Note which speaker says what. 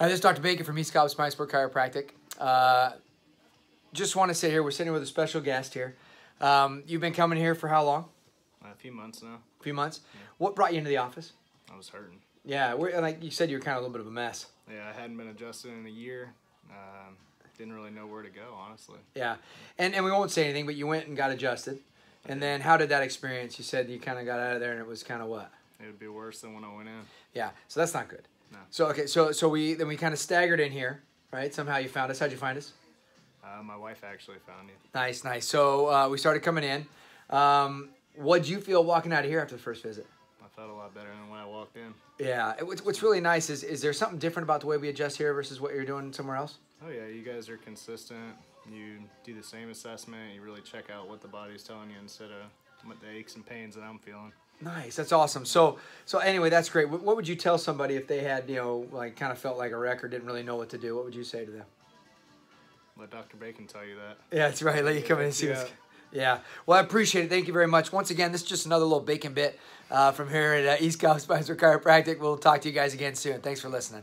Speaker 1: Hi, this is Dr. Bacon from East Cobb Spine Sport Chiropractic. Uh, just want to say here, we're sitting with a special guest here. Um, you've been coming here for how long?
Speaker 2: A few months now.
Speaker 1: A few months. What brought you into the office?
Speaker 2: I was hurting.
Speaker 1: Yeah, we're, like you said, you were kind of a little bit of a mess.
Speaker 2: Yeah, I hadn't been adjusted in a year. Um, didn't really know where to go, honestly.
Speaker 1: Yeah, and and we won't say anything, but you went and got adjusted. And then how did that experience? You said you kind of got out of there and it was kind of what?
Speaker 2: It would be worse than when I went in.
Speaker 1: Yeah, so that's not good.
Speaker 2: No.
Speaker 1: So okay, so so we then we kind of staggered in here, right? Somehow you found us. How'd you find us?
Speaker 2: Uh, my wife actually found you.
Speaker 1: Nice, nice. So uh, we started coming in. Um, what'd you feel walking out of here after the first visit?
Speaker 2: I felt a lot better than when I walked in.
Speaker 1: Yeah. It- What's, what's really nice is is there something different about the way we adjust here versus what you're doing somewhere else?
Speaker 2: Oh yeah, you guys are consistent. You do the same assessment. You really check out what the body's telling you instead of what the aches and pains that I'm feeling.
Speaker 1: Nice. That's awesome. So so anyway, that's great. What, would you tell somebody if they had you know like kind of felt like a wreck or didn't really know what to do? What would you say to them?
Speaker 2: Let Dr. Bacon tell you that.
Speaker 1: Yeah, that's right. Let you come in and see
Speaker 2: Yeah.
Speaker 1: what's. Yeah. Well, I appreciate it. Thank you very much. Once again, this is just another little bacon bit uh, from here at uh, East Cobb Spine Sport Chiropractic. We'll talk to you guys again soon. Thanks for listening.